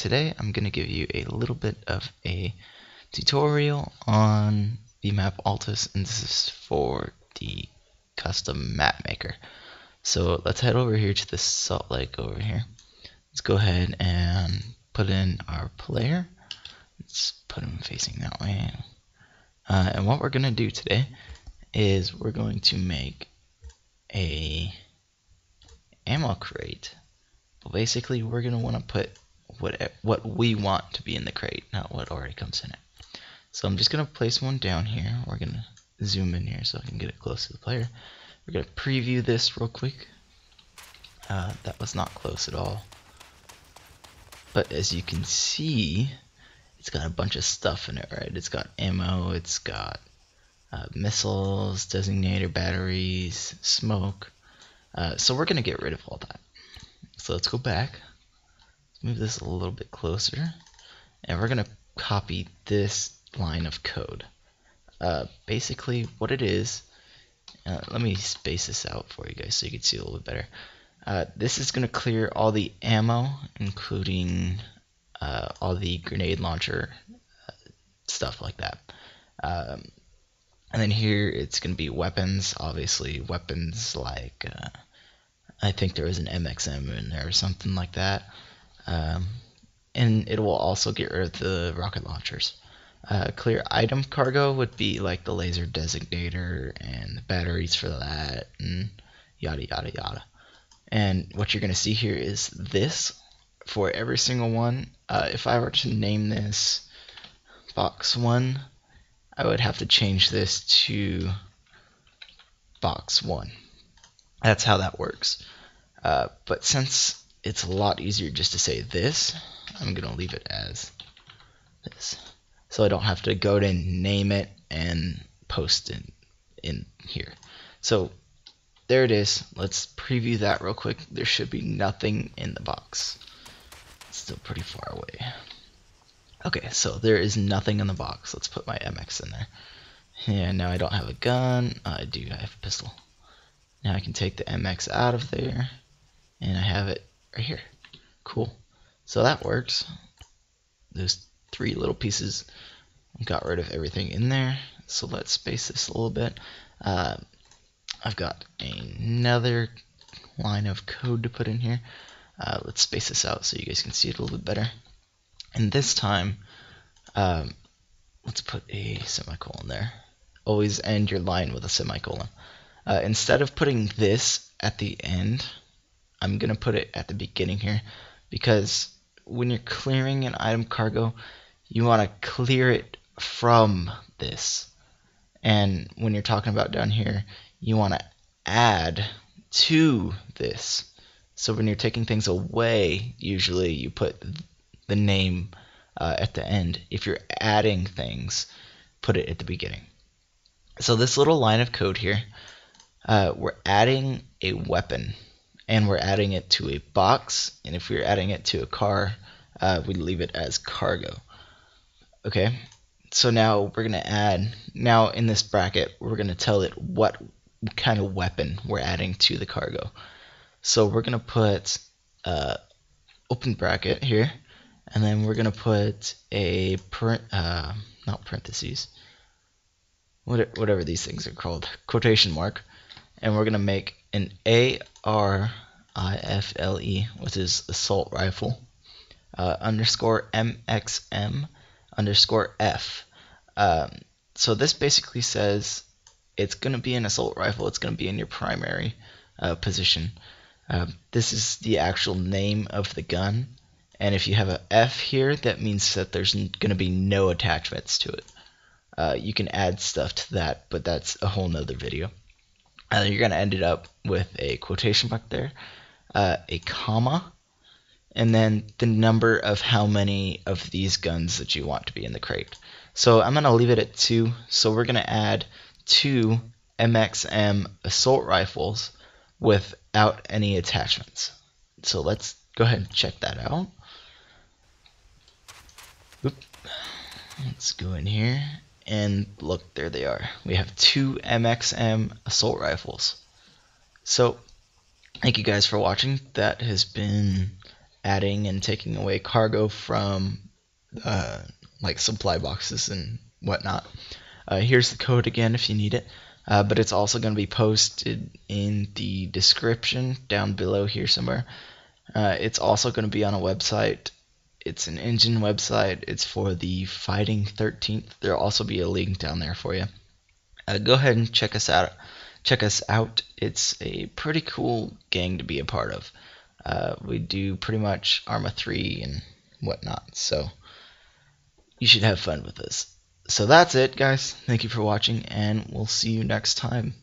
today I'm going to give you a little bit of a tutorial on the map Altis and this is for the custom map maker. So let's head over here to the Salt Lake over here. Let's go ahead and put in our player. Let's put him facing that way. Uh, and what we're going to do today is we're going to make a ammo crate. But basically we're going to want to put what what we want to be in the crate, not what already comes in it. So I'm just going to place one down here. We're going to zoom in here so I can get it close to the player. We're going to preview this real quick. Uh, that was not close at all. But as you can see, it's got a bunch of stuff in it, right? It's got ammo, it's got uh, missiles, designator batteries, smoke. Uh, so we're going to get rid of all that. So let's go back. Move this a little bit closer. And we're going to copy this line of code. Uh, basically, what it is, uh, let me space this out for you guys so you can see a little bit better. Uh, this is going to clear all the ammo, including uh, all the grenade launcher uh, stuff like that. Um, and then here it's going to be weapons, obviously weapons like uh, I think there was an MXM in there or something like that. Um, and it will also get rid of the rocket launchers. Uh, clear item cargo would be like the laser designator and the batteries for that and yada yada yada. And what you're going to see here is this for every single one. Uh, if I were to name this box 1, I would have to change this to box 1. That's how that works. Uh, but since it's a lot easier just to say this, I'm going to leave it as this. So I don't have to go to name it and post it in here. So there it is. Let's preview that real quick. There should be nothing in the box. It's still pretty far away. Okay, so there is nothing in the box. Let's put my MX in there. Yeah, now I don't have a gun. Uh, I do, I have a pistol. Now I can take the MX out of there, and I have it right here. Cool. So that works. Those three little pieces got rid of everything in there. So let's space this a little bit. Uh, I've got another line of code to put in here. Uh, let's space this out so you guys can see it a little bit better. And this time, um, let's put a semicolon there. Always end your line with a semicolon. Uh, instead of putting this at the end, I'm going to put it at the beginning here because when you're clearing an item cargo, you want to clear it from this. And when you're talking about down here, you want to add to this. So when you're taking things away, usually you put the name uh, at the end. If you're adding things, put it at the beginning. So this little line of code here, uh, we're adding a weapon and we're adding it to a box. And if we're adding it to a car, uh, we leave it as cargo. Okay, so now we're going to add, now in this bracket, we're going to tell it what kind of weapon we're adding to the cargo. So we're going to put uh, open bracket here, and then we're going to put a, uh, not parentheses, whatever these things are called, quotation mark, and we're going to make an ARIFLE, which is assault rifle, uh, underscore MXM, underscore F. Um, so this basically says it's going to be an assault rifle. It's going to be in your primary uh, position. Uh, this is the actual name of the gun. And if you have a F here, that means that there's going to be no attachments to it. Uh, you can add stuff to that, but that's a whole nother video. Uh, you're going to end it up with a quotation mark there, uh, a comma, and then the number of how many of these guns that you want to be in the crate. So I'm going to leave it at 2. So we're going to add two MXM assault rifles without any attachments. So let's go ahead and check that out. Oop. Let's go in here and look, there they are. We have two MXM assault rifles. So, thank you guys for watching. That has been adding and taking away cargo from uh, like supply boxes and whatnot. Uh, here's the code again if you need it, uh, but it's also going to be posted in the description down below here somewhere. Uh, it's also going to be on a website. It's an Enjin website. It's for the Fighting 13th. There'll also be a link down there for you. Uh, go ahead and check us out. Check us out. It's a pretty cool gang to be a part of. Uh, we do pretty much Arma 3 and whatnot. So you should have fun with this. So that's it, guys. Thank you for watching, and we'll see you next time.